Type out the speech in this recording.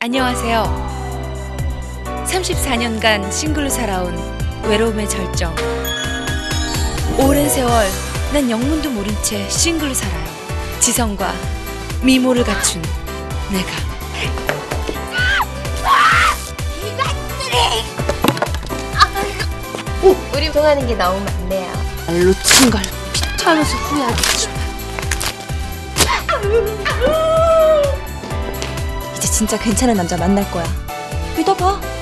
안녕하세요. 34년간 싱글로 살아온 외로움의 절정. 오랜 세월 난 영문도 모른 채 싱글로 살아요. 지성과 미모를 갖춘 내가. 우리 통하는 게 너무 많네요. 날 놓친 걸 피토하면서 후회하겠지. 진짜 괜찮은 남자 만날 거야. 믿어봐.